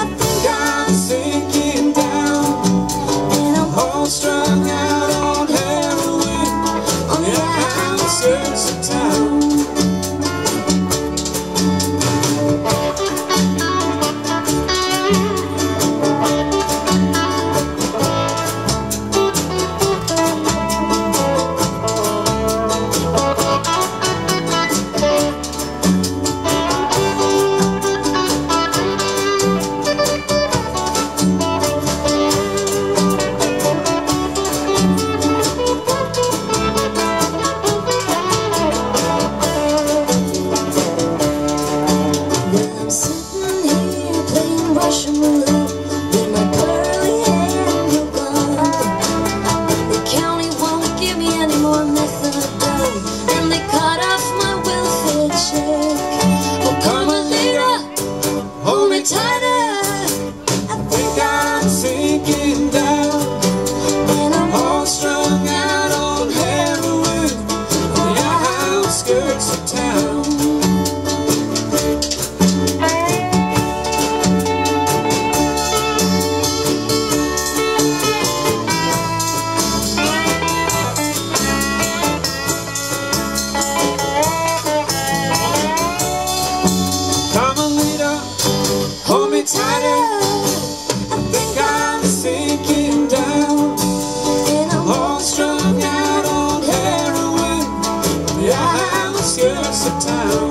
I think I'm sinking down, and I'm all strung out. time. Sometimes